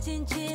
紧紧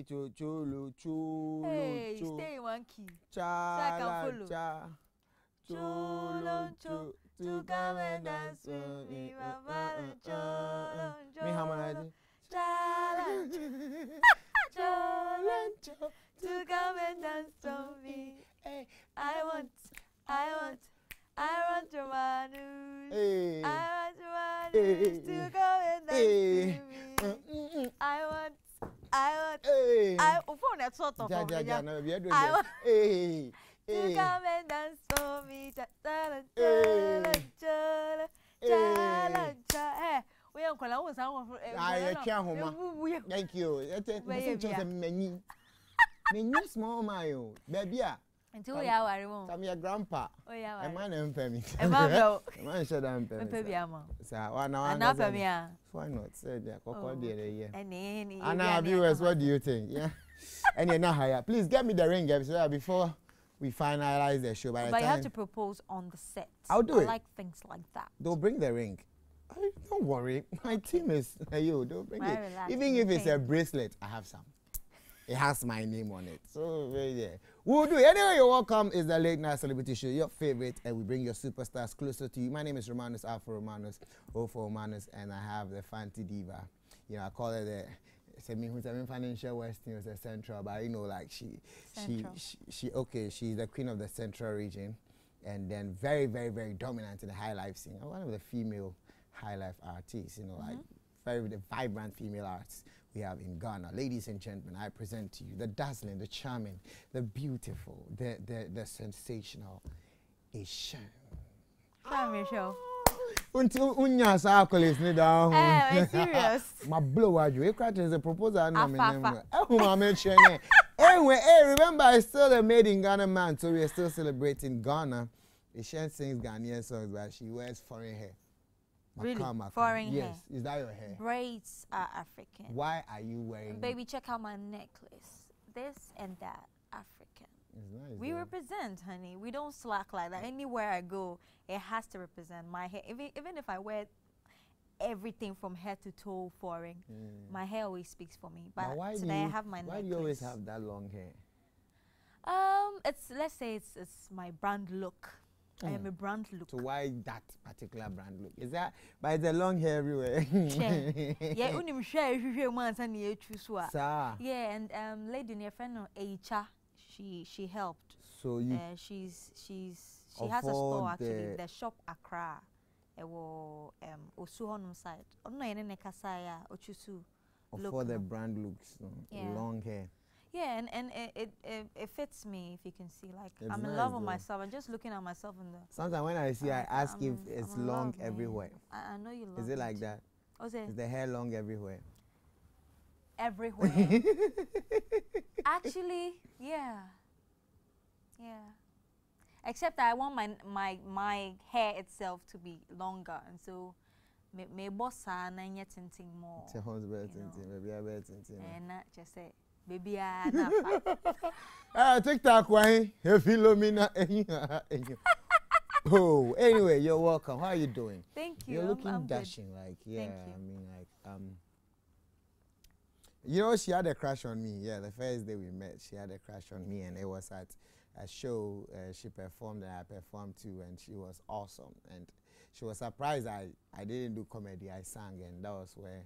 me to chulu chulu Hey, chu stay in one key. cha can la follow. cha to come and dance with me. uh, uh, uh, uh. Me harmonize. Challenge to come and dance with me. Hey, I want, I want, I want your manus. hey. I want your Hey, to come and dance hey. with me. mm, mm. I want, I want, Hey. I oh, phone that sort of Ja, ja, ja, no, we are doing I that. want- Hey, to hey. come and dance for me. Cha cha Hey. cha cha cha cha. Hey, we are going to go. Ah, you can't homa. Thank you. Ete, Where mese you nkyɛn be sɛ menyi. Menyi small man yo. Baabi a, Nti wo ya ware mo. sɛ meyɛ grandpa. Ɛma na mfa mi. Ɛma bɛ o. Ɛma nhyɛ da mpa mi. Mpe bi ama. Saa, wa na wa Ana pa mi a. Why not? Sɛ deɛ kɔkɔɔ Oh. deɛ de yɛ. Ɛne ne. Anna viewers, what do you think? Yeah. And you're not higher. Please get me the ring, so that before we finalize the show. By the But you have to propose on the set. I'll do I it. like things like that. they'll bring the ring. I- don't worry, my team is. Hey, yo, don't bring Why it. relax? Even if it's a bracelet, I have some. It has my name on it. So yeah. We'll do it. Anyway, you're welcome. It's the late night celebrity show, your favorite, and we bring your superstars closer to you. My name is Romanus Alpha Romanus, O for Romanus, and I have the Fanti Diva. You know, I call her the semi who's a financial Western was a central, but you know, like she she she she okay, she's the queen of the central region and then very, very, very dominant in the high life scene. One of the female high life artists, you know, like mm-hmm. very the vibrant female artists we have in Ghana. Ladies and gentlemen, I present to you the dazzling, the charming, the beautiful, the the, the sensational eShun. Try me show. Unti unya sa accolades ni down. Eh, serious. Ma blow adu. E kwat is a proposal na me Afa, nem. afa. Eh ma me chene. Anyway, hey, remember I still a made in Ghana man, so we are still celebrating Ghana. eShun sings Ghanaian songs, but she wears foreign hair. Really? Foreign yes. hair? Is that your hair? Braids are African. Why are you wearing? Baby, check out my necklace. This and that, African. It's nice. We though. represent, honey. We don't slack like that. Anywhere I go, it has to represent my hair. Even, even if I wear everything from head to toe foreign, Mm. my hair always speaks for me. But today you, I have my necklace. Why necklace. do you always have that long hair? Um, it's let's say it's it's my brand look. I am Mm. a brand look. So why that particular brand look? Is that? It's a long hair everywhere. yeah, unim share share man san ye so a. Sir. Yeah, and um, lady near friend no Eicha, she she helped. So you Uh, she's she's she has a store actually. the- The shop Accra. Ewo um Osu honum side. Ono yene ne kasa ya Ochusu. of all the brand looks, no, Yeah. long hair. Yeah, and and it, it it it fits me if you can see. Like It's I'm in nice love with myself. I'm just looking at myself in the. Sometimes when I see, I I'm- ask if I'm- it's I'm long everywhere. I, I know you love Is it like too. that? It Is the hair long everywhere? everywhere? Actually, yeah, yeah. Except that I want my my my hair itself to be longer, and so me me bossa na nye tinting more. A husband, know. maybe I bet it's And na just say baby ah na. Ah, TikTok, why? Philomena. Oh, anyway, you're welcome. How are you doing? Thank you. You're I'm- looking I'm good. dashing, like yeah. you. I mean, like um, you know, she had a crush on me. Yeah, the first day we met, she had a crush on me, and it was at a show uh, she performed and I performed too, and she was awesome. And she was surprised I I didn't do comedy. I sang, and that was where.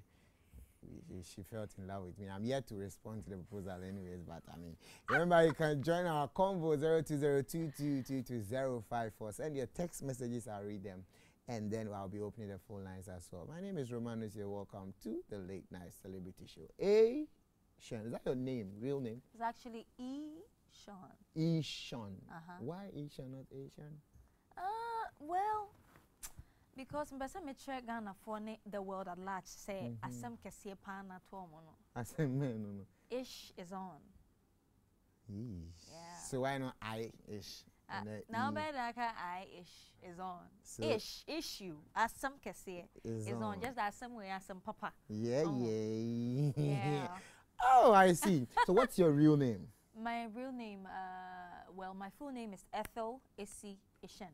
We- She felt in love with me. I'm yet to respond to the proposal, anyways. But I mean, remember you can join our convo zero two zero two two two two zero five four. Send your text messages. I'll read them and then I'll be opening the phone lines as well. My name is Romanus. You're welcome to the Late Night Celebrity Show. A Sean, is that your name, real name? It's actually E Sean. E Sean. Uh-huh. Why E Sean, not A Sean? Uh, well, because mbese me check Ghana for ne the world at large say Mhm. asem kese pa na to mo no. Said, man, no, no. Ish is on. Yeah. So why not I ish? Uh, then now E better that I ish is on. So- ish issue asem kese is, is on. Just that some way asem papa. yeah, on. yeah. Yeah. oh, I see. so what's your real name? my real name, uh, well, my full name is Ethel Issy Ishen.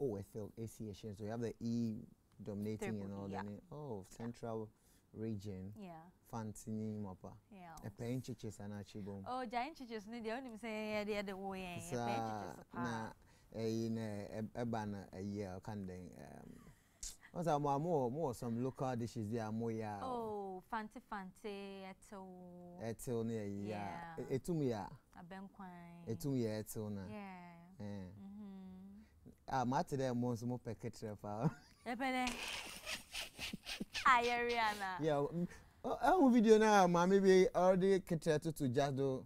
Oh, Ethel Association. So you have the E dominating and all yeah. the. Oh, Central Region. Yeah, Fantini Mapa. yeah. A pain chiches and a chibum. Oh, giant chiches, the only say yeah, the other way. Na eh eba na eh kan den um what's that more more more some local dishes there more ya Oh, fancy fancy, eto, ya Yeah. etum ya abenkwine. etum ya etil na Yeah. eh Ah ma te dem mo so mo packet fa Epele. Ayariana. yeah oh oh video na ma me be already ketre to to jado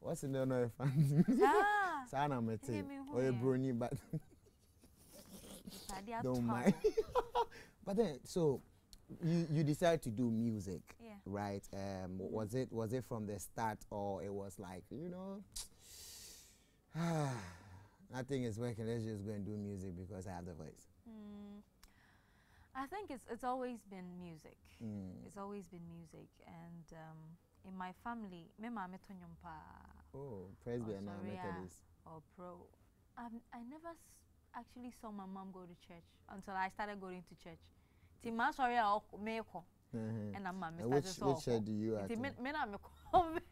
what's in there no fan Ah. sa na me te Hey, me who o e brony but don't mind but then so you you decide to do music Yeah. right um was it was it from the start or it was like you know nothing is working let's just go and do music because i have the voice Mm. I think it's it's always been music. mm. It's always been music, and um, in my family, me mama tonyompa oh Oh, and sorry, ah. methodist or pro. Um, I never actually saw my mom go to church until I started going to church. Ti maa sɔre a ɔk- meekɔ Uh-huh. ɛna ma me And which which church do you. Me attend? me na me convert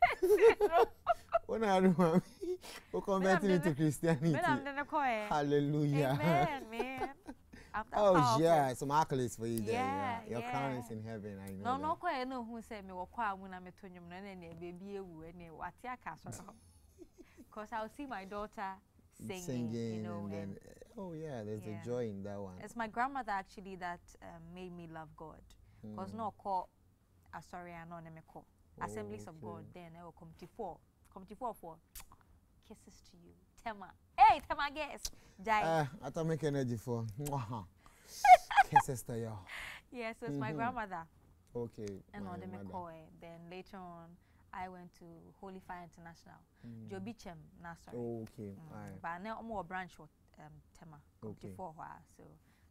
no. When I mommy, who converted into Christianity? Me na me de ne. Hallelujah. Amen, man. Oh yeah, some accolades for you there. Yeah, Yeah, your crown is in heaven. I No, know. no, kɔɛ na ohun sɛ mewɔ kɔ a mu na meto nnwom no ɛna nea beebi ewu ɛna wate aka asɔre. Cause I will see my daughter that. singing, you know, and then and oh yeah, there's Yeah. a joy in that one. it's my grandmother actually that um, made me love God. Cause Mm. no call asɔre a na ɔne me kɔ. Assemblies of God Okay. then ɛwɔ committee four, committee four for kisses to you, Tema. Hey, Tema, guess. Jai. Uh, atomic energy for kisses to you. yeah, so it's my mhm. grandmother. Okay. and on mother. McCoy. Then later on, I went to Holy Fire International, Mm. Joby Chem, Nassau. Okay. Mm, Alright. But now more branch with um, Tema Okay. before while, so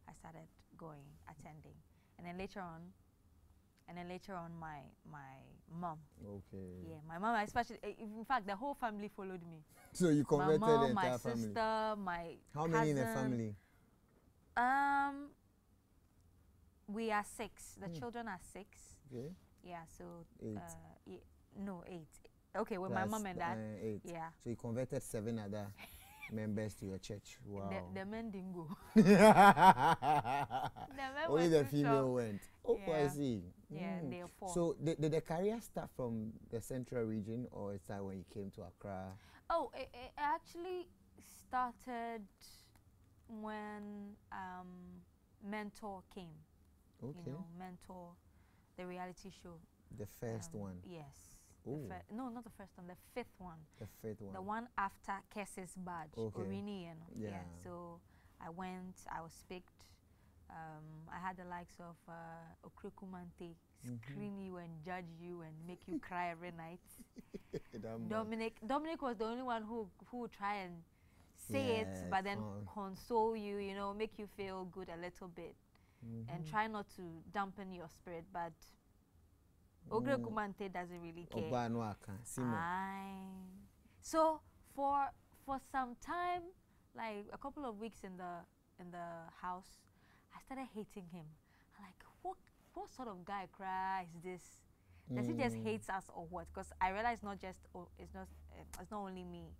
I started going, attending, and then later on, and then later on, my my mom, Okay. yeah, my mom especially. eh, In fact, the whole family followed me. So you My converted the mom, my entire family. sister, my How many in the family? Um, we are six. The Mm. children are six. Okay. Yeah, so Eight. Uh, no, eight. Okay, with my mom and dad. Uh, eight. yeah. So you converted seven other members to your church. Wow. The, the men didn't go. men Only the female strong. went. Oh, I see. Yeah, Mm. four. So did, did the career start from the central region or is that when you came to Accra? oh, it, it actually started when um, Mentor came. Okay. You know, Mentor, the reality show. the first um, one, Yes. Ooh. The fir- no, not the first one. The fifth one. the fifth one. The one after Kessis badge. Okay. Orini, you know. Yeah. So I went, I was picked. Um, I had the likes of uh, Okyeame Kwame Mhm. screen you and judge you and make you cry every night. Man. Dominic Dominic was the only one who who would try and say Yeah, it, but then con- console you, you know, make you feel good a little bit, and Mhm. try not to dampen your spirit. But Mm. Okyeame Kwame doesn't really care. Oba no aka. Simon. Aye. So for for some time, like a couple of weeks in the in the house, I started hating him. I'm like, what what sort of guy cry is this? Does he just Mm. hates us or what? Because I realized not just oh, it's not uh, it's not only me.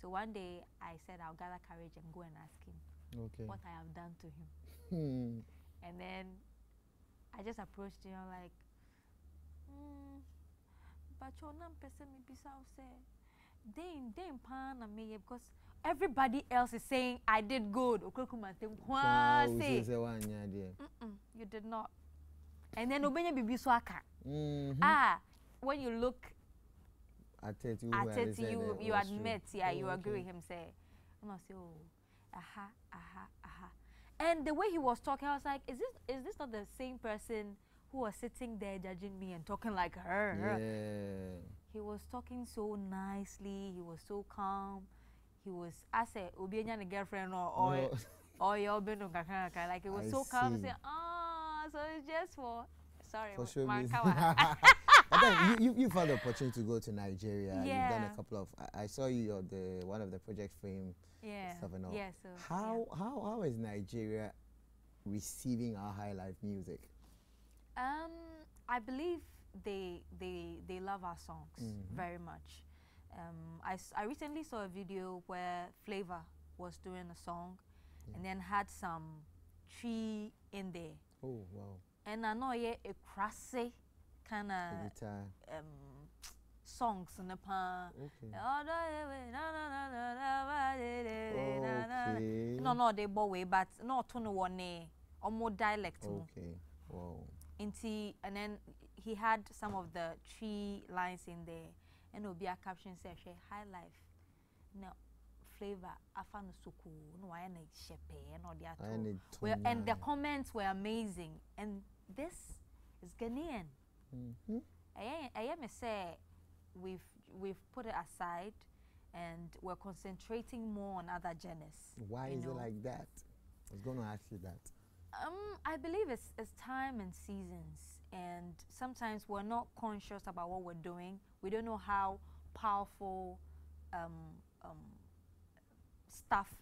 So one day I said I'll gather courage and go and ask him Okay. what I have done to him. Hmm. And then I just approached him like, mm, but your nam person me bisa say, then then pan na me because everybody else is saying I did good. Wow, say say, say one year there. mm you did not. And then obenya bibi so aka. Mhm. Ah, when you look At it, you at it, you you true. admit, yeah, you Oh, agree okay. with him. Say, and I say, oh, aha, aha, aha. And the way he was talking, I was like, is this is this not the same person who was sitting there judging me and talking like her? Yeah. He was talking so nicely. He was so calm. He was, I said, obi enya ne girlfriend or or No. or your beno kakra kakra. Like it was I so calm. see. Say, ah, so it's just for. Sorry, For showbiz. Mankawa. And then you, you, you've had the opportunity to go to Nigeria. Yeah. You've done a couple of. I, I saw you on the one of the project fame yeah, stuff and all. yeah. So How how how is Nigeria receiving our high life music? Um, I believe they they they love our songs Mhm. very much. Um, I, I recently saw a video where Flavour was doing a song, and then had some tree in there, Oh wow. and I know yeah a crassy kind of um songs in the pan. Okay. Okay. No, no, they bow way, but not to no one or more dialect. Okay. Wow. nti and then he had some of the tree lines in there and obi a caption sɛ hwɛ high life na flavour afa no so na wayɛ no hyɛ pɛɛ na ɔde I ato well, and the comments were amazing and this is Ghanaian mm-hmm. ɛyɛ ɛyɛ me sɛ we've we've put it aside and we're concentrating more on other genres Why is know. it like that? I was going to ask you that. Um, I believe it's, it's time and seasons, and sometimes we're not conscious about what we're doing. We don't know how powerful um, um, stuff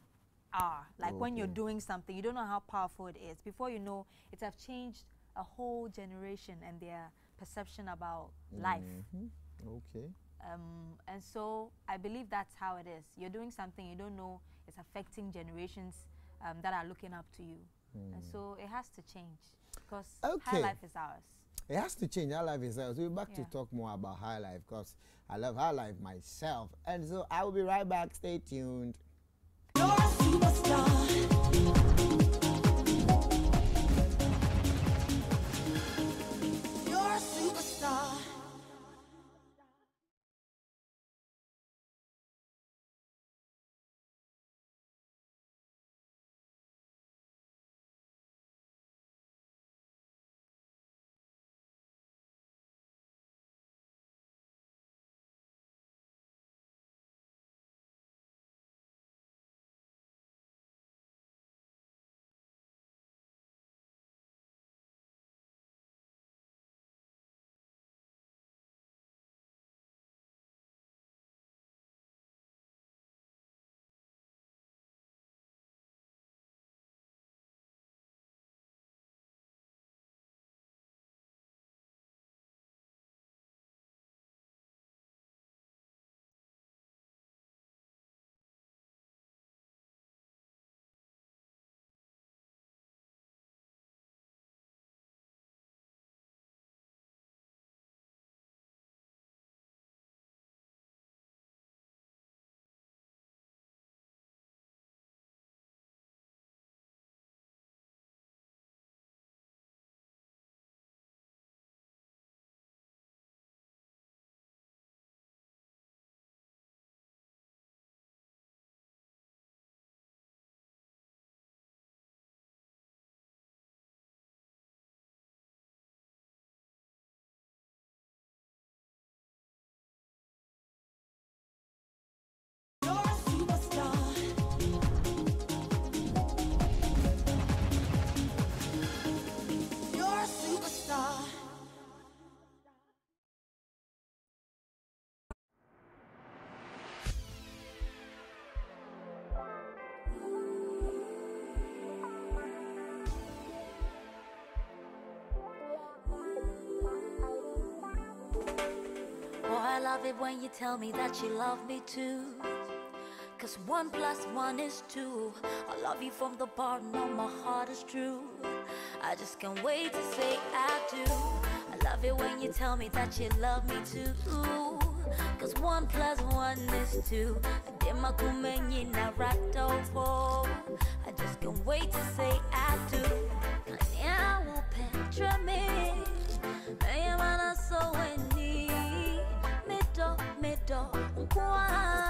are. Like when you're doing something, you don't know how powerful it is. Before you know, it have changed a whole generation and their perception about life. Mhm. Okay. Um, and so I believe that's how it is. You're doing something you don't know it's affecting generations um, that are looking up to you. And so it has to change because high Hmm. Life is ours. It has to change. High life is ours. We'll be back to Yeah. talk more about high life because I love high life myself. And so I will be right back. Stay tuned. I love it when you tell me that you love me too. Cause one plus one is two. I love you from the bottom of my heart is true. I just can't wait to say I do. I love it when you tell me that you love me too. Cause one plus one is two. Dema kumenyi na rato I just can't wait to say I do. 花。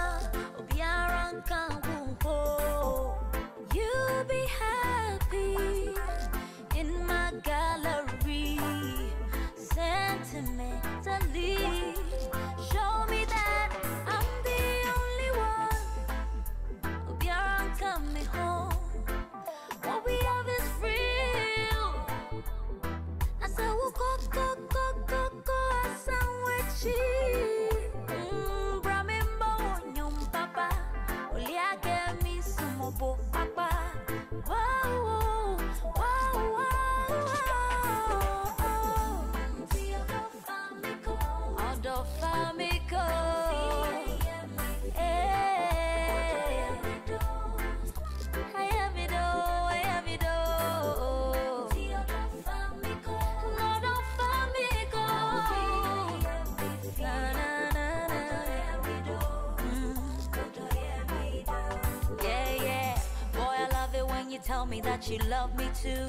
Tell me that you love me too.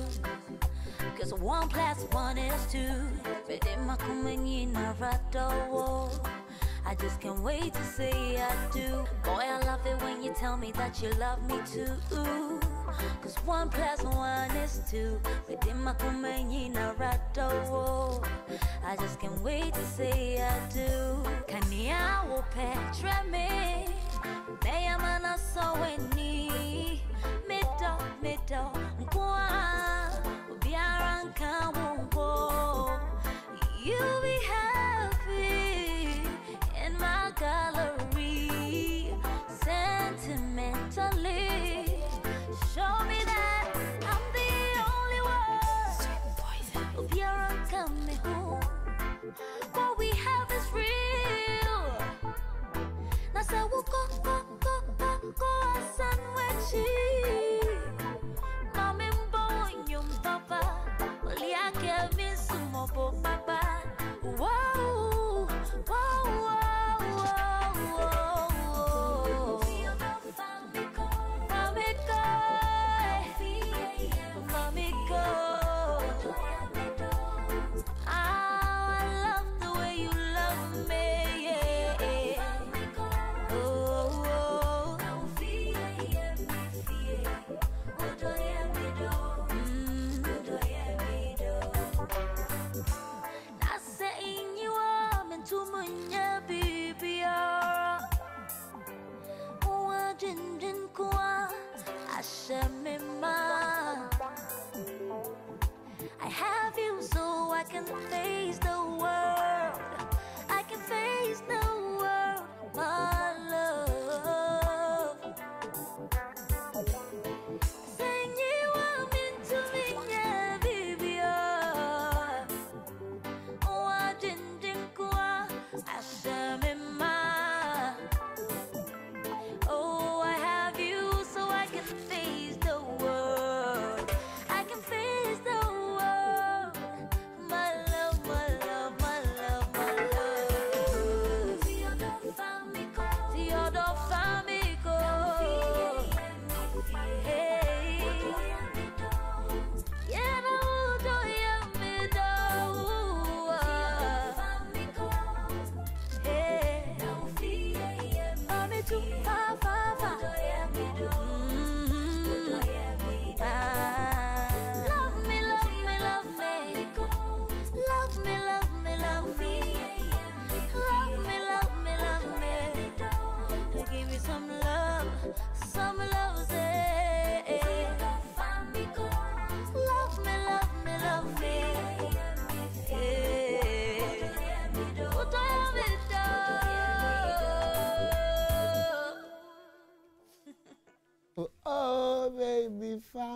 Cause one plus one is two. In my coming I just can't wait to say I do. Boy, I love it when you tell me that you love me too. Cause one plus one is two. In my coming I just can't wait to say I do. Kania will petra me. Mto mkwa Ubyaranka wungo You'll be happy In my gallery. Sentimentally Show me that I'm the only one. Ubyaranka mihu What we have is real. Nasa wuko ko ko ko ko Asan wechi Love is sumo po papa. Have you so I can face the world.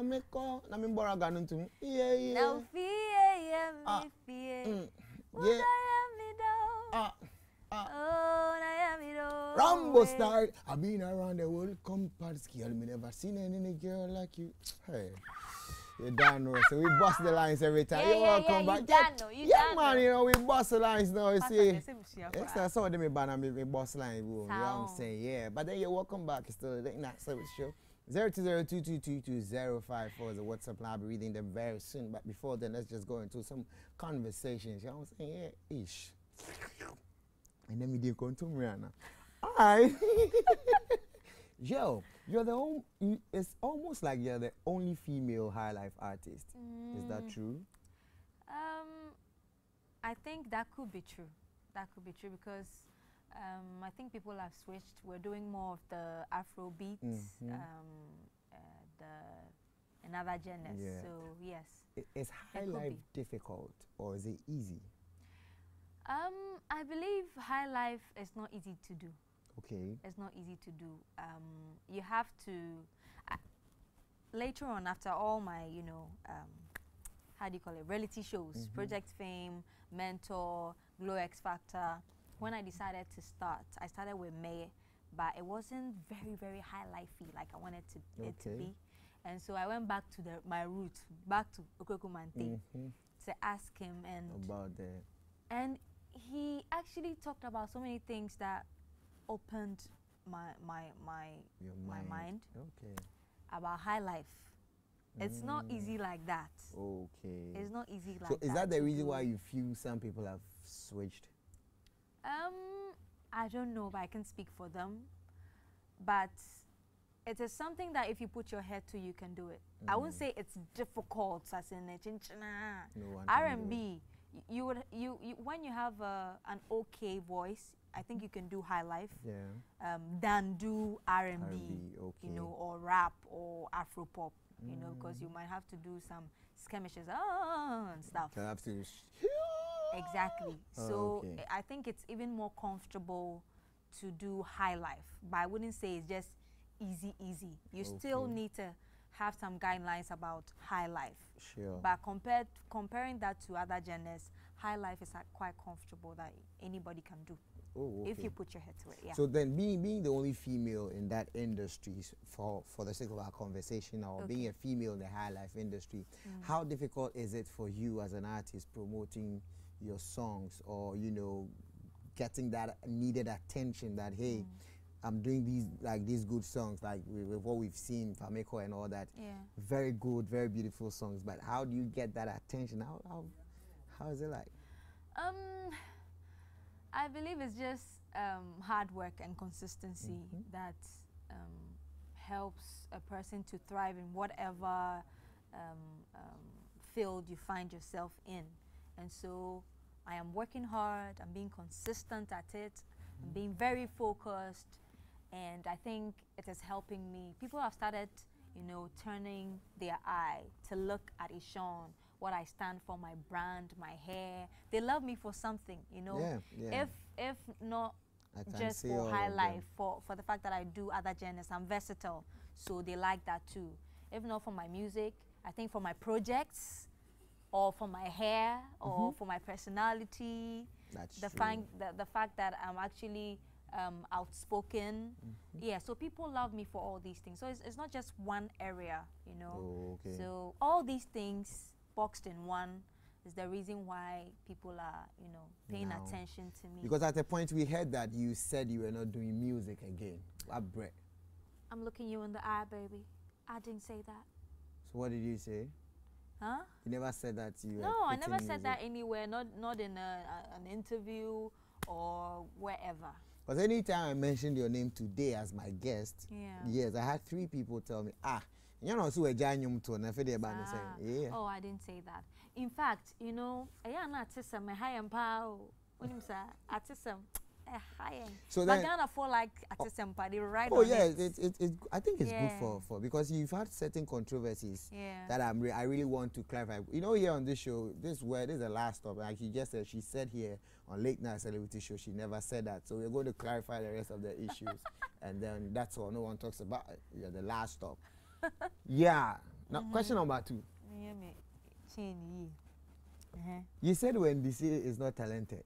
Na mi mbora ganun tum. Yeah, yeah. Now fear, yeah, Ah. Mm. What Yeah. I am me do. Ah, Oh, I am me do. Rambo star. I've been around the world, come scale. Me never seen any girl like you. Hey. You don't know. So we bust the lines every time. Yeah, you yeah, welcome yeah, you back. done know, you yeah, done man, know. you know, we bust the lines now. You see. they say we share Next time, some of them me ban me, me boss line, bro. You know what I'm saying? Yeah. But then you're welcome back. It's still the next service show. 0202222054 is the WhatsApp line. I'll be reading them very soon. But before then, let's just go into some conversations. You know what I'm saying? Yeah, ish. And then we did Mariana. Alright. Yo, you're the only, you, it's almost like you're the only female high life artist. Is that Mm. true? Um, I think that could be true. That could be true because um, I think people have switched. We're doing more of the Afro beats, Mhm. um, uh, the another genres. Yeah. So yes. I- Is high life difficult or is it easy? Um, I believe high life is not easy to do. Okay. It's not easy to do. Um, you have to. Uh, later on, after all my, you know, um, how do you call it, reality shows, Mhm. Project Fame, Mentor, Glo X Factor. When I decided to start, I started with May, but it wasn't very, very high lifey like I wanted to it to be. And so I went back to the my roots, back to Okyeame Kwame, Mhm. to ask him and About the and he actually talked about so many things that opened my my my your my mind. mind Okay. about high life. It's not Mm. easy like that. Okay. It's not easy like so that. is that the reason why you feel some people have switched? Um, I don't know, but I can speak for them. But it is something that if you put your head to, you can do it. I wouldn't Mm. say it's difficult, as in. No one can do R it. and B, y- you would you, you when you have an okay voice, I think you can do high life. Yeah. um, than do R and B, okay. you know, or rap or Afro pop, you know, because you might have to do some skirmishes ah, and stuff. I have to. Exactly. Oh, so okay. I I think it's even more comfortable to do high life, but I wouldn't say it's just easy, easy. You still need to have some guidelines about high life. Sure. But compared comparing that to other genres, high life is like quite comfortable that anybody can do. Oh, if you put your head to it. Yeah. So then, being being the only female in that industry, for for the sake of our conversation, or being a female in the high life industry, Mm. how difficult is it for you as an artist promoting your songs, or you know, getting that needed attention? That hey, Mm. I'm doing these like these good songs, like with, with what we've seen, Fameko and all that. yeah. Very good, very beautiful songs. But how do you get that attention? How how, how is it like? Um, I believe it's just um, hard work and consistency that um, helps a person to thrive in whatever um, um, field you find yourself in. And so I am working hard, I'm being consistent at it, I'm being very focused, and I think it is helping me. People have started, you know, turning their eye to look at eShun, what I stand for, my brand, my hair. They love me for something, you know. Yeah, yeah. If if not just for high life, for for the fact that I do other genres, I'm versatile, so they like that too. If not for my music, I think for my projects, or for my hair, or for my personality, That's the true. fact the, the fact that I'm actually um, outspoken. Mm-hmm. Yeah, so people love me for all these things. So it's, it's not just one area, you know. Oh, okay. So all these things boxed in one is the reason why people are, you know, paying Now. attention to me. Because at a point we heard that you said you were not doing music again. What Brett? I'm looking you in the eye, baby. I didn't say that. So what did you say? Huh? You never said that you No, I never said that music. anywhere. Not not in a, a, an interview or wherever. Because anytime I mentioned your name today as my guest, Yeah. yes, I had three people tell me, ah, you know, so janyum to na fede ba Ah, yeah. Oh, I didn't say that. In fact, you know, yeah, na artism, a high and power. When you say a high end. So but then- Ghana for like artism, but they right Oh yeah, it. it, it, it, I think it's good for, for because you've had certain controversies Yeah. that I'm re- I really want to clarify. You know, here on this show, this word this is the last stop. Like she just said, she said here on late night celebrity show, she never said that. So we're going to clarify the rest of the issues, and then that's all. No one talks about it. You're the last stop. yeah. Now, question number two. Yeah, me. Ye. Uh-huh. You said when DC is not talented.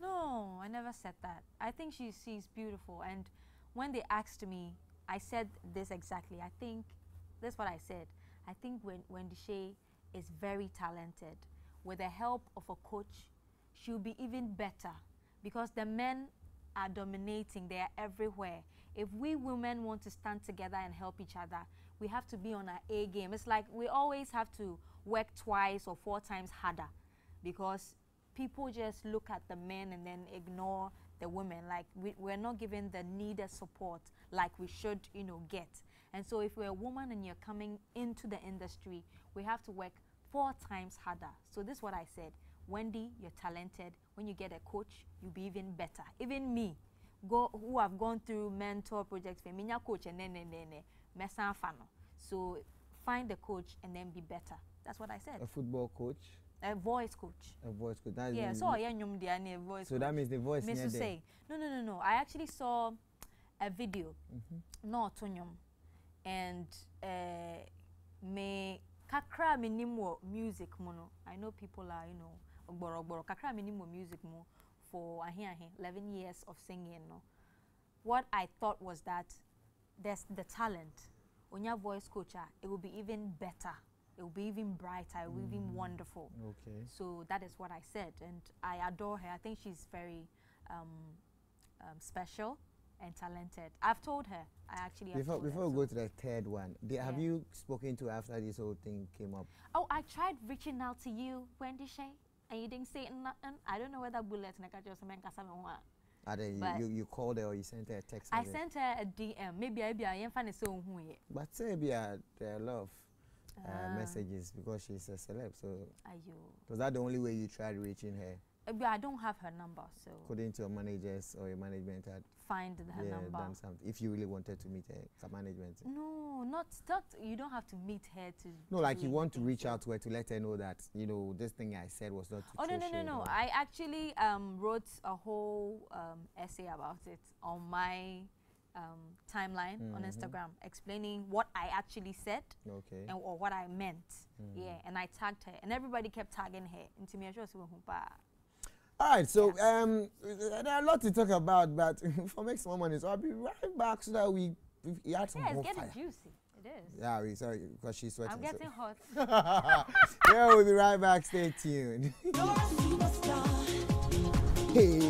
No, I never said that. I think she's beautiful. And when they asked me, I said this exactly. I think that's what I said. I think when Wendy Shay is very talented. With the help of a coach, she'll be even better because the men are dominating. They are everywhere. If we women want to stand together and help each other, we have to be on our A game. It's like we always have to work twice or four times harder because people just look at the men and then ignore the women. Like we, we're not given the needed support like we should you know get. And so if you're a woman and you're coming into the industry we have to work four times harder. So this is what i said. Wendy you're talented. When you get a coach you'll be even better. Even me go who have gone through mentor projects for minya coach and then then then fano. So find a coach and then be better. That's what i said. A football coach, a voice coach a voice coach. That yeah, so nnwom deɛ ne voice. so that means the voice near there. say, no, no, no, no. I actually saw a video, no ɔto nnwom, and uh, me kakra me nim wɔ music mu no. I know people are you know gbɔrɔgbɔrɔ kakra me nim wɔ music mu for ahe ahe eleven years of singing no. What I thought was that there's the talent. Onya voice coach, ah, it will be even better. It will be even brighter. It will be even wonderful. Okay. So that is what I said, and I adore her. I think she's very um, um, special and talented. I've told her. I actually Before before we go to the third one, did, have you spoken to her after this whole thing came up? Oh, I tried reaching out to you, Wendy Shay, and you didn't say nothing. I don't know whether bullet and I just meant And then you, you, you called her or you sent her a text. I sent her a DM. Maybe I be I am funny so. But say be a, there are a lot of Ah. messages because she's a celeb. So Ayo. was that the only way you tried reaching her? I don't have her number, so Couldn't your managers or your management had find her yeah, number. done something? If you really wanted to meet her, some management. No, not not. You don't have to meet her to. No, like you want to reach out to her to let her know that you know this thing I said was not. Oh no no no no! I actually um, wrote a whole um, essay about it on my um, timeline mm -hmm. on mm-hmm. Instagram explaining what I actually said okay. and, or what I meant. Mm. Yeah, and I tagged her, and everybody kept tagging her. Into me, all right, so yeah. um, there are a lot to talk about, but for next one money, so I'll be right back so that we, we add some yeah, more it's getting juicy. It is. Yeah, we, sorry, because she's sweating. I'm getting so. hot. yeah, we'll be right back. Stay tuned. hey,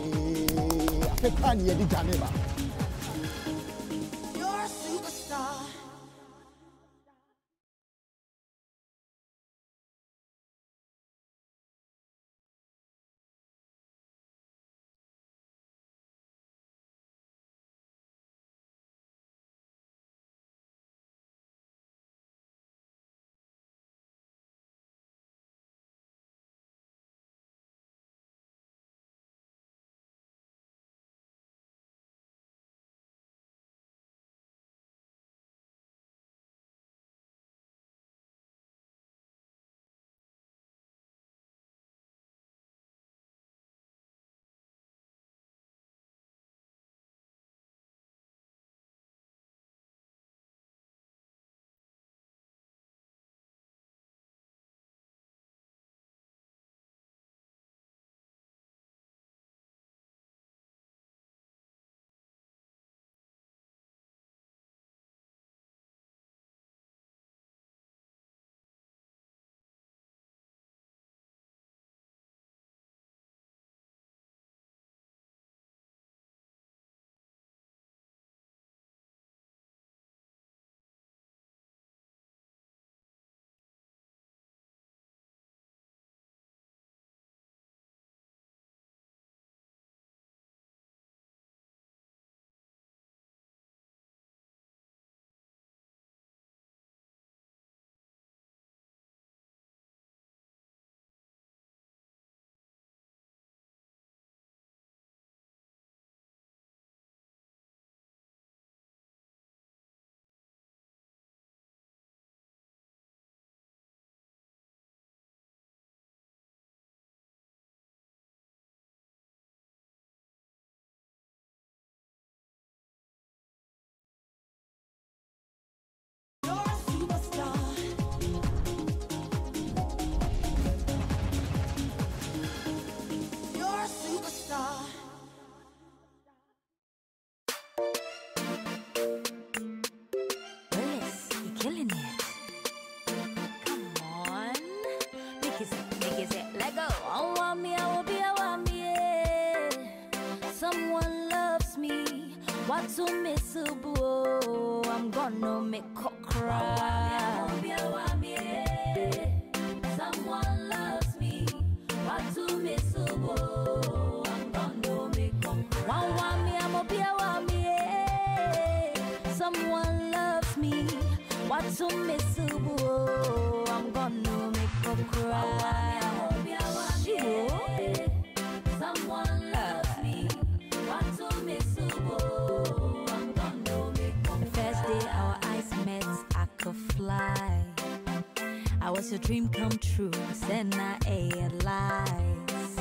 dream come true. Send I a lies.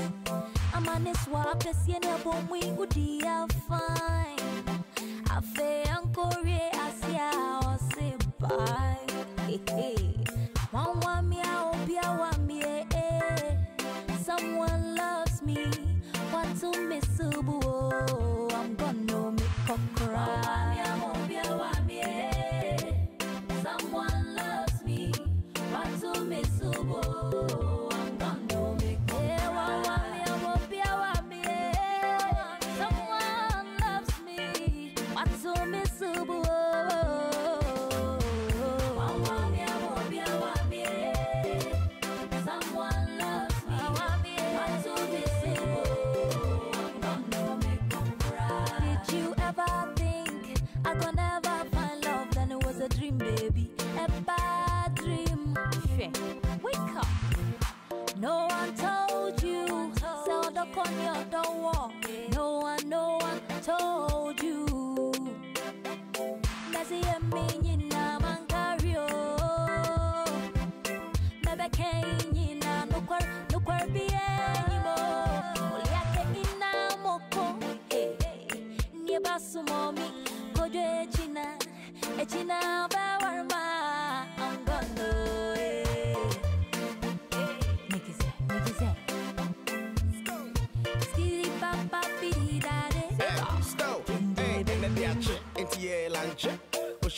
I'm on this wall, I'm just in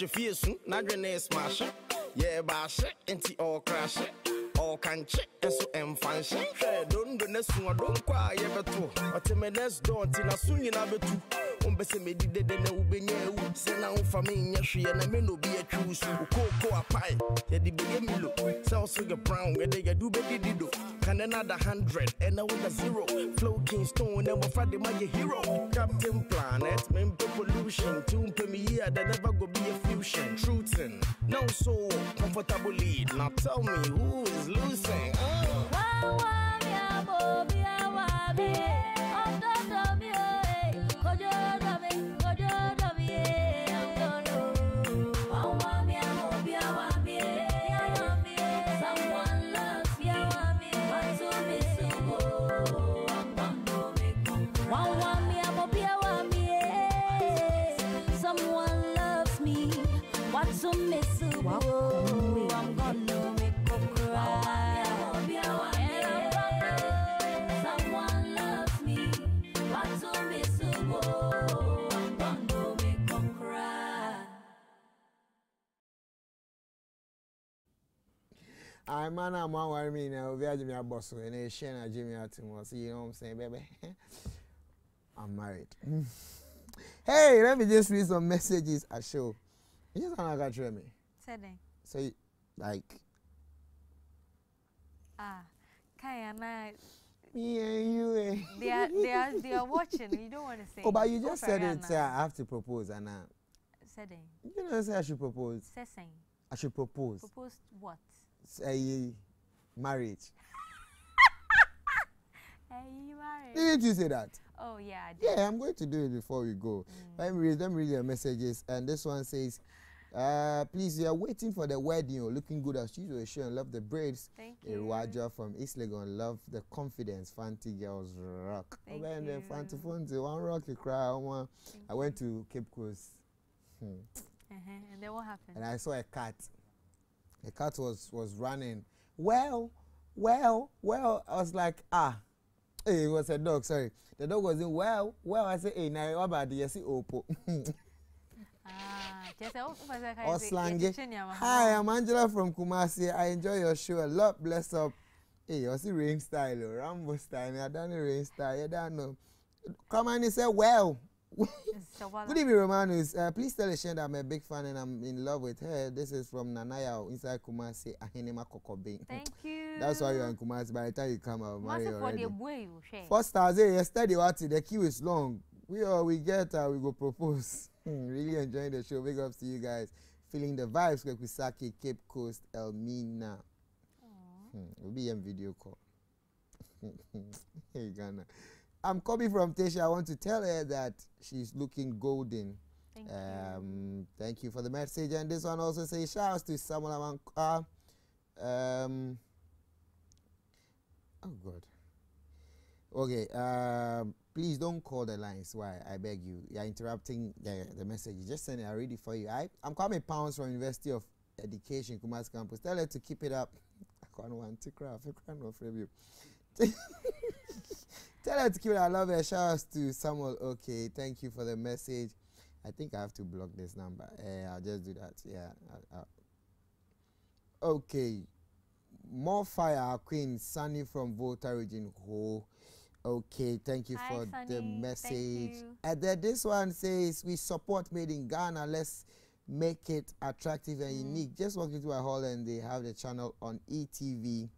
ɔhwɛ fie su n'adwene smash yɛɛba ahye nti ɔɔkrahye ɔɔkankye nso ɛmfa nhyɛ hwɛ dondo ne su ɔdonkɔ a ɔte me next door nti naso nyinaa bɛtu sɛ medi dede na wobɛnya awu sɛ na womfa menyɛ hweɛ na me na obi atwiw so. Wokooko apae yɛde bɛyɛ milo sɛ wo so yɛ brown yɛde yɛde wobɛdidi do. Kane no ada 100 ɛna woda zero. Flowking Stone na mmɔfra de ma hero. Captain planet mempɛ pollution. Nti wompɛ me yi a there never go be a fusion. Truthing no so comfortable lead. Now tell me who is losing uh. So miserable? I'm gonna make her cry. I'm Someone loves me. What's so miserable? I'm gonna make her cry. I man, I'm one worry me now. We are Jimmy Abosso and a Shana Jimmy Atimos. You know what I'm saying, baby? I'm married. hey, let me just read some messages I show. You just gonna got me. Sɛdɛn? You- like, Ah, Kaya na me and you, eh? they are they are they are watching. You don't want to say. Oh, but you just said it. Say I have to propose, uh, Sɛdɛn? you know, say I should propose. Sɛsɛn. I should propose. Propose what? Say marriage. Didn't you say that? Oh yeah, I did. Yeah, I'm going to do it before we go. Let me read, let me read your messages. And this one says, uh, please, you are waiting for the wedding. You're looking good as usual. Sure, love the braids. Thank you. Irwaja from East Legon, love the confidence. Fanti girls rock. Thank the you. Fanti Fanti, one rock you cry. One. Thank I went to Cape Coast hmm, Uh-huh. And then what happened? and I saw a cat. The cat was was running. Well, well, well. I was like, ah. Hey, it was a dog, sorry. The dog was in well, well. I said, hey, now what about the yes, Opo? Ah, say, oh, oh, say, or say, ya, Hi. I'm Angela from Kumasi. I enjoy your show a lot. Bless up. Hey, you see rain style, oh, Rambo style. I don't know rain style. You don't know. Come on, he said, well. Good evening, Romanus. Uh, please tell Shen that I'm a big fan and I'm in love with her. This is from Nanaya inside Kumasi, Ahinema Kokobing. Thank you. That's why you're in Kumasi. By the time you come, I'll marry you already. you. First stars, hey, yesterday, what the queue is long. We all we get, uh, we go propose. Hmm, really enjoying the show. Big ups to you guys. Feeling the vibes, Kwekusaki, Cape Coast, Elmina. Hmm, we'll be in video call. hey, Ghana. I'm coming from Tasha. I want to tell her that she's looking golden. Thank you. Um, thank you for the message. And this one also says, shout out to Samuel Amanka. Um, oh, God. Okay. Um, please don't call the lines. Why? I beg you. You're interrupting the, the message. Just send it. I read it for you. I, I'm Kwame Pounds from University of Education, Kumasi Campus. Tell her to keep it up. I can't want to cry. I can't from you. Tell her to keep it. I love her. Shout outs to Samuel. Okay, thank you for the message. I think I have to block this number. Eh, I'll just do that. Yeah. I- I- okay. More fire, queen Sunny from Volta region. Ho. Okay, thank you Hi, for the Sunny. Thank message. And then this one says we support made in Ghana. Let's make it attractive and Mm. unique. Just walk into a hall and they have the channel on ETV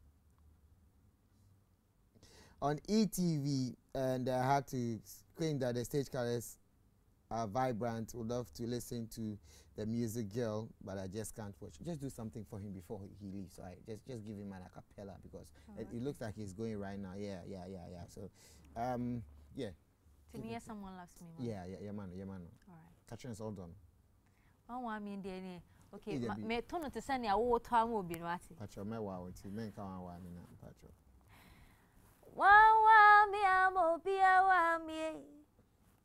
on ETV, and I had to scream that the stage colors are vibrant. Would love to listen to the music girl, but I just can't watch. Just do something for him before he- leaves. All right, just just give him an acapella because it, it looks like he's going right now. Yeah, yeah, yeah, yeah. So, um, yeah, To me, someone loves me. man. yeah, yeah, yeah, man, yeah, man. All right. Katrina's all done. One one mean deɛ okay me to no te sɛ nea wowɔtɔ ama obi no ate Patro, me wow, ti men ka wa mi na patro. wawa mi ama obi awa mi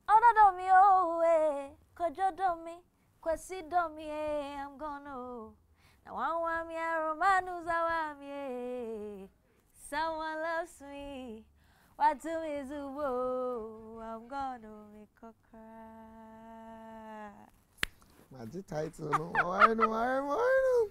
ɔdɔdɔ mi owe kɔjɔdɔ mi kwasi dɔ mi eh, i'm gonna na wawa mi aromanu zawa mi someone loves me what to me zubo i'm gonna make her cry Magic title, no. I know, I know.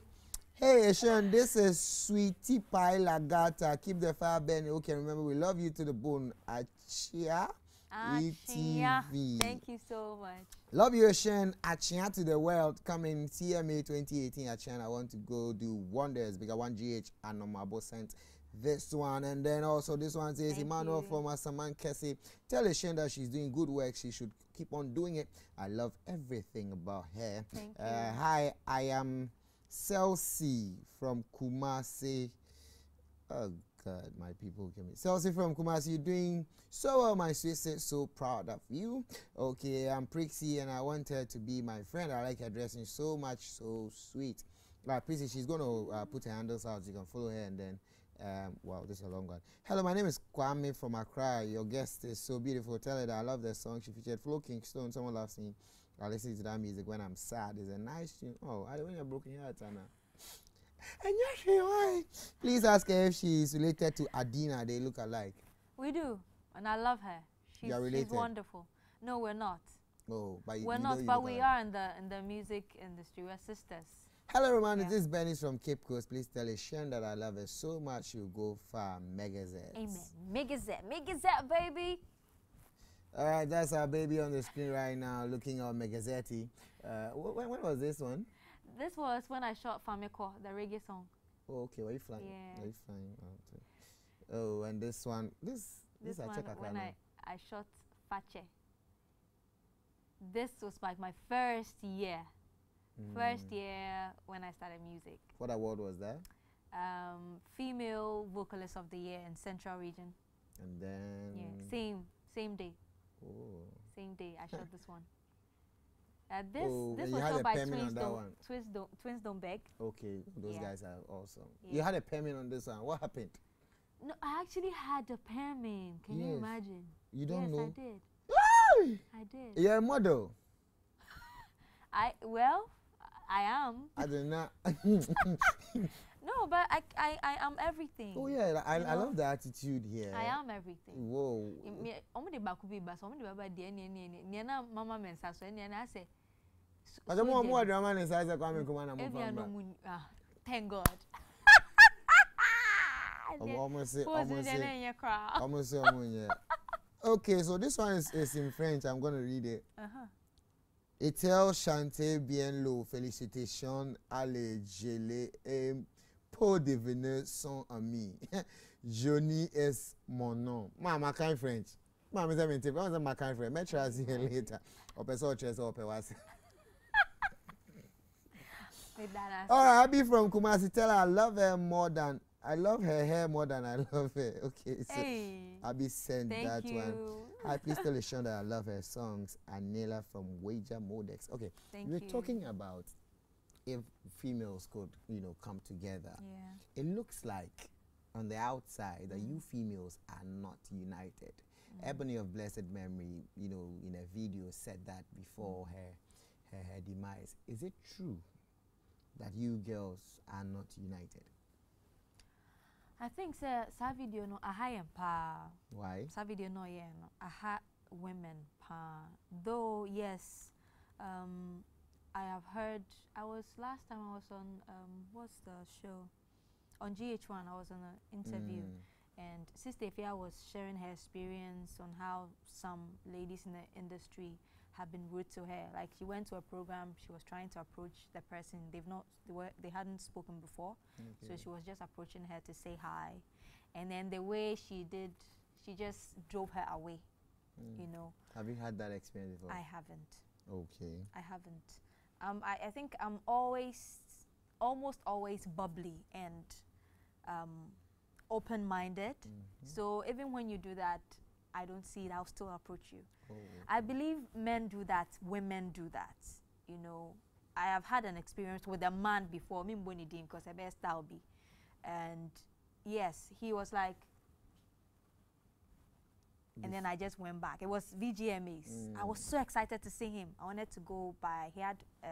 Hey, Sean, this is Sweetie Pie Lagata. Keep the fire burning. Okay, remember, we love you to the bone. Achia. Achia. ETV. Thank you so much. Love you, Shen. Achia to the world. Coming CMA 2018. Achia, I want to go do wonders. Because 1GH and Nomabo sent this one. And then also this one says Thank Emmanuel you. from Asamankese. Tell Shen that she's doing good work. She should keep on doing it. I love everything about her. Thank Uh, you. hi, I am Celsi from Kumasi. Oh My people came in. Celsi from Kumasi, you're doing so well, my sister. So proud of you. Okay, I'm Prixie and I want her to be my friend. I like her dressing so much, so sweet. Right, Prixie, she's gonna uh, put her handles out. You can follow her and then. Um, wow, this is a long one. Hello, my name is Kwame from Accra. Your guest is so beautiful. Tell her that I love the song she featured. Flowking Stone, someone loves me. I listen to that music when I'm sad. It's a nice tune. Oh, I when you're broken heart, Anna. And yes, she why? Please ask her if she is related to Adina. They look alike. We do, and I love her. She's, are she's wonderful. No, we're not. Oh, but We're you not, you but we are in the in the music industry. We're sisters. Hello, Roman. Yeah. This is Benny from Cape Coast. Please tell Shen that I love her so much. She'll go far. Megazet. Amen. Megazet, Megazet, baby. All right, that's our baby on the screen right now, looking at Megazetti. Uh, wh- when was this one? This was when I shot Famiko, the reggae song. Oh, okay. Were you flying? Yeah. Were you flying? Oh, okay. oh, and this one. This This this I one check when I, I shot Fache. This was like my first year. First Mm. year when I started music. What award was that? Um, female vocalist of the year in Central Region. And then. Yeah, same same day. Oh. Same day I shot this one. Uh, this Oh, this you was had shot a by Twins one. Twins Don't Twins Don't Beg. Okay, those Yeah. guys are awesome. You had a permit on this one. What happened? No, I actually had a permit. Can you imagine? You don't yes, know? I did. I did. You're a model. I well, I am. I do not. No, but I I, I am everything. oh yeah, I, You I love the attitude here. I am everything. Whoa. Ọmọ de baako bi ba so ọmọ de baba deɛ ne ne ne ne na mama mɛ nsa so ɛne na asɛ. Ọjọ́ mọ́ ọmọ ọ̀dọ̀ ọmọ ní sáyẹ́sẹ̀ Kwame Nkrumah na Ebi fa mu ah thank God. Ọmọ say Pose ọmọ deɛ say ne nyɛ. Okay, so this one is, is in French. I'm gonna read it. Uh-huh. Etel chantez bien l'eau. Félicitations à les gelés et pour devenir son ami. Johnny is mon nom. Ma, my kind French. Ma, me say me tip. I say my kind French. Me try her later. Ope so chese ope that All right, Abby from Kumasi. Tell her I love her more than I love her hair more than I love her. Okay, so Hey. Abby sent Thank that you. one. Hi, please tell Sean that I love her songs. Anela from Wager Modex. Okay, Thank we're you. talking about if females could, you know, come together. Yeah. It looks like on the outside that you mm. females are not united. Mm. Ebony of blessed memory, you know, in a video said that before mm. her, her her demise. Is it true that you girls are not united? I think sɛ saa video no aha yɛn paa. Why? saa video no ɔyɛ no aha women paa though yes um, i have heard i was last time i was on um, what's the show on gh1 i was on an interview Mm. and sister Fia was sharing her experience on how some ladies in the industry have been rude to her like she went to a program she was trying to approach the person they've not they, were, they hadn't spoken before so she was just approaching her to say hi. And then the way she did, she just drove her away, Mm. you know. Have you had that experience before? I haven't. okay. I haven't. Um, I, I think I'm always, almost always bubbly and um, open minded. Mm-hmm. So even when you do that, I don't see it, I'll still approach you. Oh, I believe men do that, women do that. You know, I have had an experience with a man before, me dim because I best style be. And yes, he was like, and then I just went back. It was VGMAs. I was so excited to see him. I wanted to go by, he had um,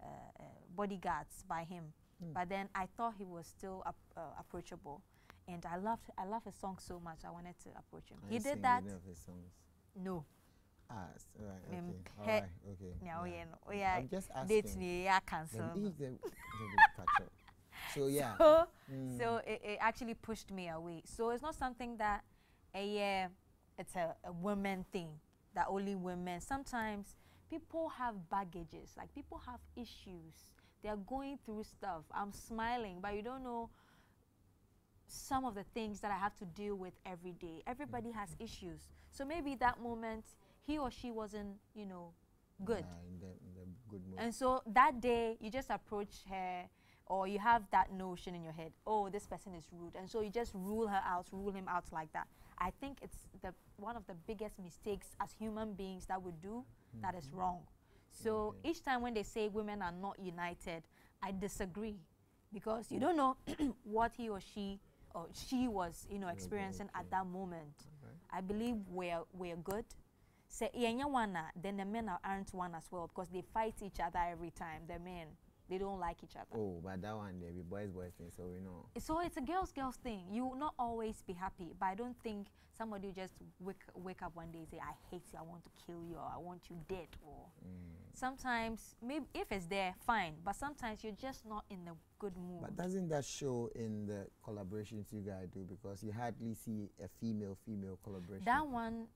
uh, uh, bodyguards by him. But then I thought he was still ap- uh, approachable. And I loved, I love his song so much. I wanted to approach him. Can he did that. any of his songs? No. Ah, s- all right, okay, all okay. nea yeah. woyɛ no woyɛ I'm just date asking. yɛyɛ cancel if they- they will catch up. So yeah. so, Mm. so it, it actually pushed me away. So it's not something that a yeah, it's a, a women thing that only women. Sometimes people have baggages, like people have issues. They are going through stuff. I'm smiling, but you don't know some of the things that I have to deal with every day. Everybody has mm-hmm. issues. So maybe that moment he or she wasn't, you know, good. Yeah, in the, in the good mood. And so that day, you just approach her, or you have that notion in your head, oh, this person is rude. And so you just rule her out, rule him out like that. I think it's the one of the biggest mistakes as human beings that we do that is mm-hmm. wrong. So Okay. each time when they say women are not united, I disagree because you don't know what he or she or she was, you know, experiencing at that moment. Okay. I believe we're we're good. Say one then the men are- aren't one as well because they fight each other every time. The men they don't like each other. Oh, but that one there be boys boys thing, so we know. So it's a girls girls thing. You will not always be happy, but I don't think somebody will just wake wake up one day and say, "I hate you. I want to kill you. Or I want you dead." Or mm. sometimes maybe if it's there, fine. But sometimes you're just not in a good mood. But doesn't that show in the collaborations you guys do? Because you hardly see a female female collaboration. that one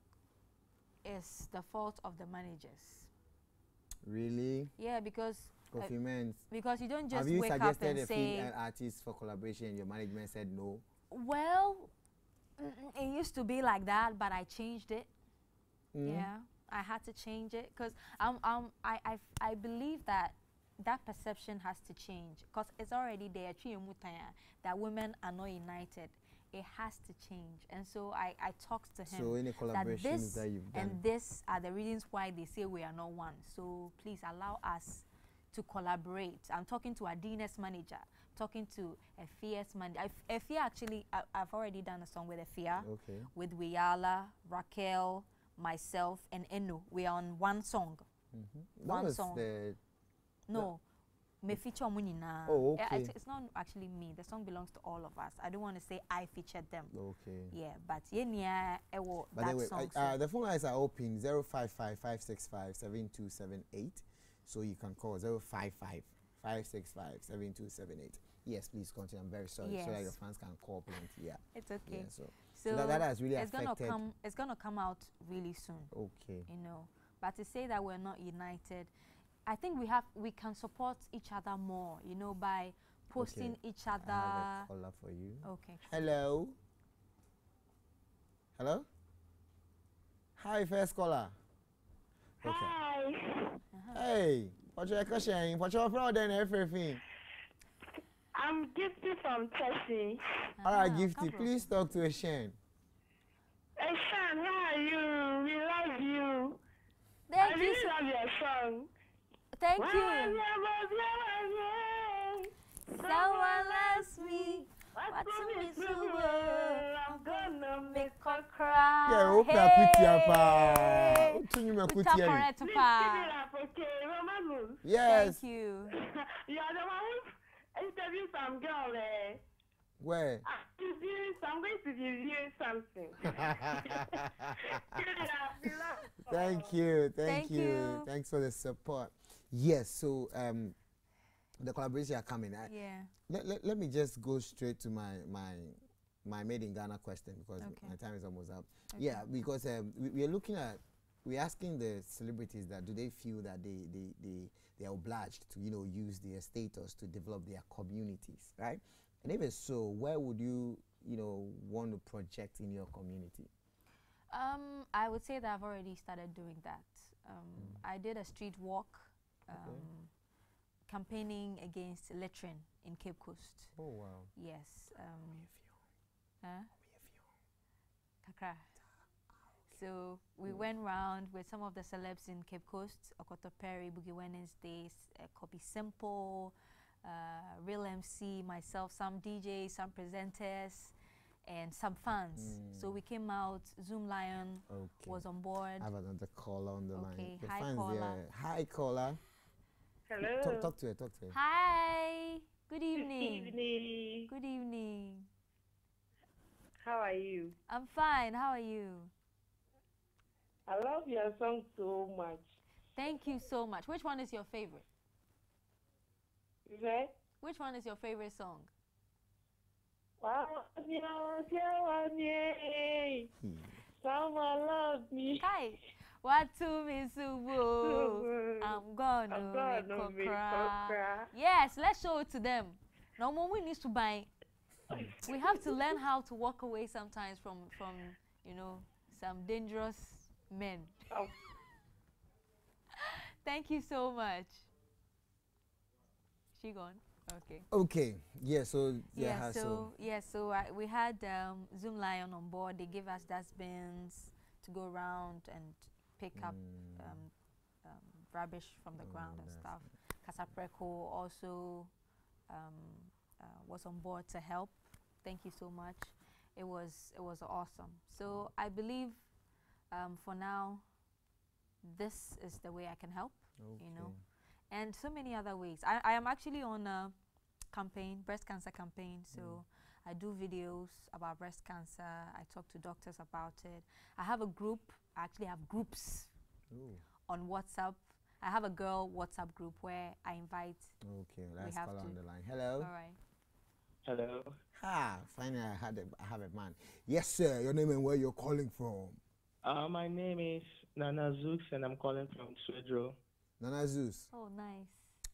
is the fault of the managers. really? Yeah, because uh, because you don't just Have you wake up suggested and a say, female artist for collaboration your management said no? Well, mm, it used to be like that, but I changed it. Mm. Yeah, I had to change it because um, um, I, I, I believe that that perception has to change because it's already there. That women are not united. It has to change, and so I, I talked to him So any that collaborations this that you've done? and this are the reasons why they say we are not one. So please allow us to collaborate. I'm talking to Adina's manager, talking to Efya's manager. Efya actually, I, I've already done a song with Efya, Okay. with Wiyaala, Raquel, myself, and Eno. We are on one song. That One was song. the No. Me feature omo nyinaa. Oh, okay. It's, it's not actually me. The song belongs to all of us. I don't want to say I featured them. okay. Yeah, but yeah, that the way, song. I, uh, the phone lines are open 055 565 7278. So you can call 055 565 7278. Yes, please continue. I'm very sorry. Yes. So that your fans can call plenty. Yeah. it's okay. Yeah, so, So, so that, that has really it's gonna come. It's gonna come out really soon. Okay. You know, but to say that we're not united, I think we have we can support each other more. You know, by posting each other. I have a caller for you. Okay. Hello. Hello. Hi, first caller. Okay. Hi. Hey, what's your question? What's your problem? Everything. I'm Gifty from Tessie. All right, Ah, Gifty, please talk to Shen. Hey, Sean, how are you? We love you. I Thank you. really love your song. thank you. Someone loves me. What What's to me world? I'm gonna make Make cry. Yeah, open a kutia pa. Hey. Open you a Kuta kutia. correct Please pa. give it up, okay? Romanu, Yes. Thank you. you are the one who interviewed some girl eh? Where? I'm I'm going to review something. Give it up, we love- Thank you, thank, Thank you. you. thanks for the support. Yes, so um, the collaboration are coming. I, Yeah. let, let, let me just go straight to my my my made in Ghana question because Okay. my time is almost up. Okay. Yeah, because um, we, we are looking at we're asking the celebrities that do they feel that they, they, they, they are obliged to you know use their status to develop their communities, right? And even so, where would you you know want to project in your community? Um, I would say that I've already started doing that. Um, I did a street walk, um, campaigning against littering in Cape Coast. Oh wow. Yes. Um, huh? Kakra. So we went round with some of the celebs in Cape Coast, Okoto Perry, Boogie Wednesdays, uh, Copy Simple, uh, Real MC, myself, some DJs, some presenters, and some fans. So we came out, Zoomlion Okay. was on board. I have another caller on the line. The hi, fans caller. there. Hi caller. Hello. Talk, talk to her. Talk to her. Hi, good evening. Good evening. evening. Good evening. How are you? I'm fine. How are you? I love your song so much. Thank you so much. Which one is your favorite? Which one is your favorite song? Wow, yeah, yeah, yeah. Someone love me. To me subo? I'm gonna, I'm gonna make make cry. cry. Yes, let's show it to them. No more needs to buy. We have to learn how to walk away sometimes from from you know some dangerous men. Oh. Thank you so much. She gone. Okay. Okay, yeah, so yeah, Yeah, ha- so yeah, so I, we had um, Zoomlion on board. They gave us dustbins to go around and pick up Mm. um, um, rubbish from the Oh, ground and stuff. Kasapreko also um, uh, was on board to help. Thank you so much. It was it was awesome. So I believe um, for now, this is the way I can help you know, and so many other ways. I, I am actually on a campaign, breast cancer campaign. So I do videos about breast cancer. I talk to doctors about it. I have a group. I actually have groups Ooh, on WhatsApp. I have a girl WhatsApp group where I invite. okay, let's have call to. on the line. Hello. All right. Hello. Ah, finally I had a, I have a man. Yes, sir. Your name and where you're calling from? Uh, my name is Nana Zooks and I'm calling from Swedru. Nana Zeus. Oh, nice.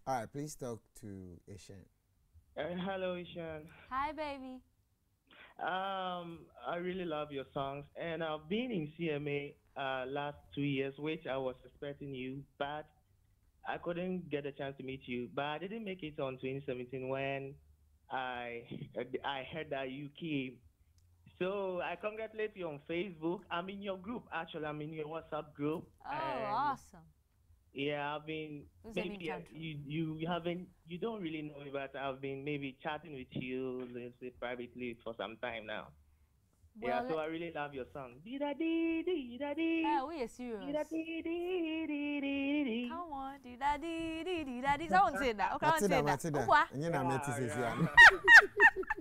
All right, please talk to eShun. Uh, hello, eShun. Hi, baby. Um, I really love your songs, and I've been in CMA uh, last two years, which I was expecting you, but I couldn't get a chance to meet you. But I didn't make it on 2017 when I I heard that you came. So I congratulate you on Facebook. I'm in your group, actually. I'm in your WhatsApp group. Oh, awesome. Yeah, I've been Who's maybe uh, you you haven't you don't really know me, but I've been maybe chatting with you let's say privately for some time now. Yeah, so I really love your song. Dee da dee dee da dee. Ah, we are Dee da serious. dee dee dee dee dee. Come on, do that, do do that. Someone say that. Okay, Matilda, say Matilda. that. Ukwa. And you know, I'm not Yeah, this is yeah. here.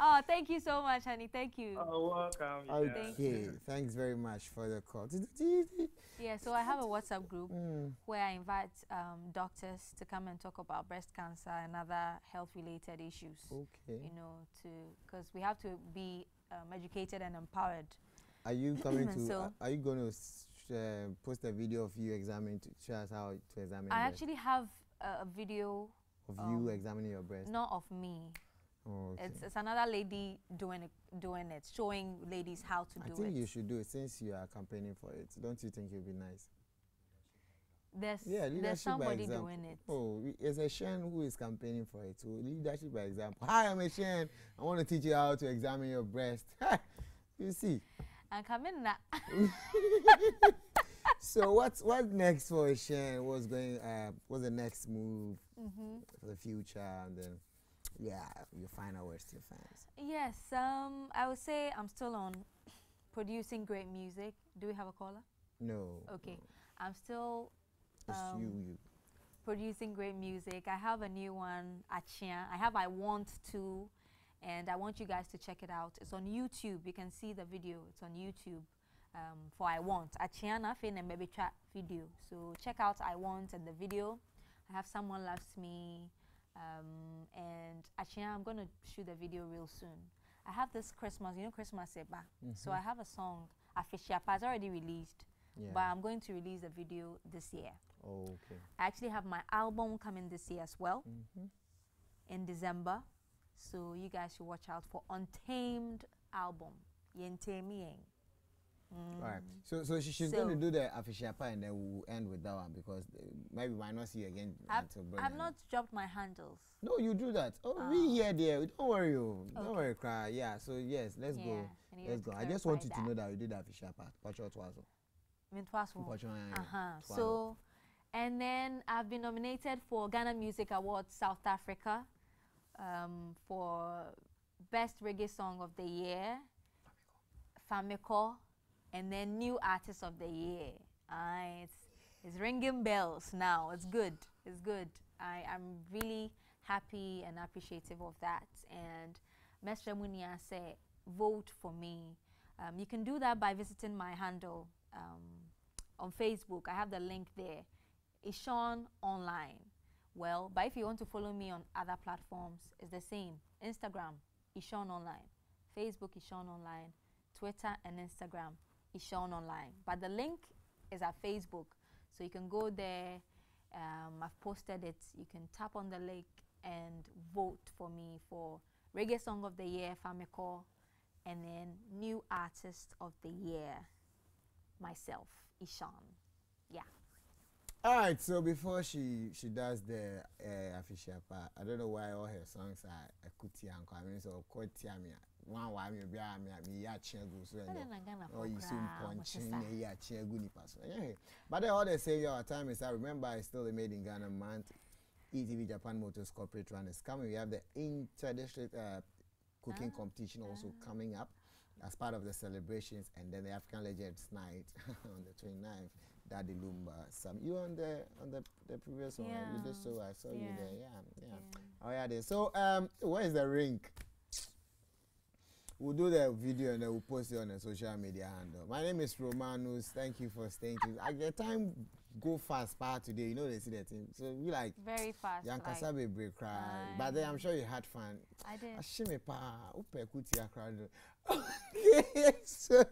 Oh, thank you so much, honey. Thank you. Oh, welcome. yeah. Thank Okay, thanks very much for the call. Yeah, so I have a WhatsApp group Mm, where I invite um, doctors to come and talk about breast cancer and other health-related issues. okay. You know, to because we have to be um, educated and empowered. Are you coming to? So- are- you going to uh, post a video of you examining to show us how to examine? I breast? actually have a, a video, of um, you examining your breast. not of me. Oh, okay. It's, it's another lady doing it, doing it, showing ladies how to I do think you should do it since you are campaigning for it. Don't you think it would be nice? There's Yeah, leadership there's by somebody example. doing it. Oh, it's eShun who is campaigning for it. So leadership by example. Hi, I'm eShun. I want to teach you how to examine your breast. you see. I'm coming now. so what's what's next for Shen? What's going? Uh, what's the next move hmm for the future? And then, yeah, your final words to your fans. Yes, um, I would say I'm still on producing great music. Do we have a caller? No. Okay, no, I'm still It's um, you. You. producing great music. I have a new one, Achia. I have I Want To, and I want you guys to check it out. It's on YouTube. You can see the video. It's on YouTube um, for I Want. Achia fe na maybe chat video. So check out I Want and the video. I have Someone Loves Me, um, and Achia, I'm going to shoot the video real soon. I have this Christmas, you know Christmas Eba. So I have a song, Afishiapa, it's already released, Yeah. but I'm going to release the video this year. Oh, okay. I actually have my album coming this year as well Mm-hmm. in December. So you guys should watch out for Untamed album. Yentemieng. Mm. All right. So, so she, she's So- going to do the official part, and then we'll end with that one because uh, maybe we might not see you again I've, until I've not dropped my handles. No, you do that. Oh, Ah. we here, there. Don't worry, oh. Don't worry, cry. Yeah. So yes, let's Yeah, go. Let's go. I just want you to know that. we did the official part. Watch out, Twazo. Mintwaso. Watch out, Uh-huh. Twazo. So, and then I've been nominated for Ghana Music Awards South Africa um, for Best Reggae Song of the Year, Famiko, and then New Artist of the Year. Uh, it's, it's ringing bells now. It's good. It's good. I, I'm really happy and appreciative of that. And Mestre Munia said, vote for me. Um, you can do that by visiting my handle, um, on Facebook. I have the link there. eShun Online. Well, but if you want to follow me on other platforms, it's the same. Instagram, eShun Online. Facebook, eShun Online. Twitter and Instagram, eShun Online. But the link is at Facebook. So you can go there. Um, I've posted it. You can tap on the link and vote for me for Reggae Song of the Year, Famiko, and then New Artist of the Year, myself, eShun. Yeah. All right, so before she she does the uh, official part, I don't know why all her songs are Akuti and I mean, so Kotia me. One why me be me me ya chengu so or you soon punching me ya chengu ni paso. Yeah. But then all they say your time is I remember it's still made in Ghana month. ETV Japan Motors Corporate Run is coming. We have the inter-district uh, cooking competition also coming up as part of the celebrations, and then the African Legends Night on the 29th. Daddy Lumba, some you on the on the, the previous one? Right? you did Yeah. so I saw you Yeah. there. Yeah yeah, oh yeah there. So um where is the rink we'll do the video and then we'll post it on the social media handle. My name is Romanus. Thank you for staying I get time go fast part today. You know they see the thing. So we like Very fast. Yankasa like, break cry. But then I'm sure you had fun. I did. Ashime pa upe kuti akra do okay so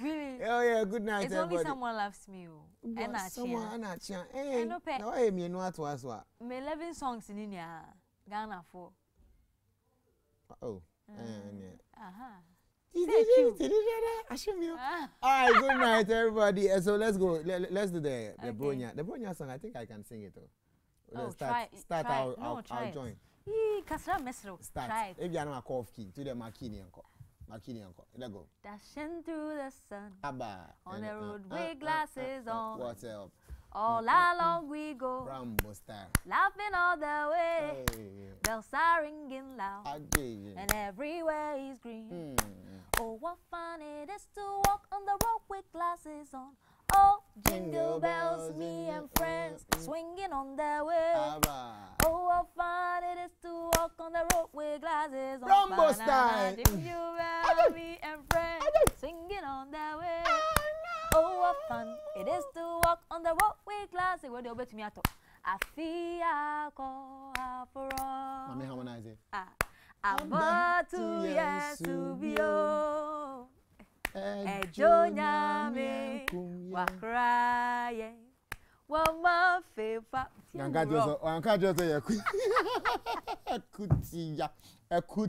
Really? oh yeah good night It's only everybody someone loves me. oh. But And I someone cheer. ana chia eh Ɛno pɛ. na wayɛ mmienu ato aso a Me 11 songs in India. Ghana for. oh eh ne Aha. Ashime o. Ah. all right good night everybody Eh, so let's go let, let's do the the Okay. bronya the bronya song I think I can sing it oh Oh, Let's start try- start try it. I'll, No, I'll, try I'll it. join Yee, Kasra Mesro. start Try it. if you are not off key to the makini enko makini enko let go Dashing through the sun. Abba On the road with glasses on. what's up All along we go. Rambo style Laughing all the way. hey Bells are ringing loud. Ajay And everywhere is green. Oh, what fun it is to walk on the road with glasses on. Oh, jingle bells, me and friends swinging on their way. Oh, what fun it is to walk on the road with glasses on. Rambo style. Jingle bells, me and friends singing on their way. Oh, what fun it is to walk on the road with glasses. Where do you bet me at? I call Mami for harmonize it Abatu yesu bio. ẹjọ́ nyame wà kúrá yẹ wọ́n máa fẹ́ fa. yanka jọ sọ yanka jọ sọ yẹ kú ẹkú ti ya ẹkú.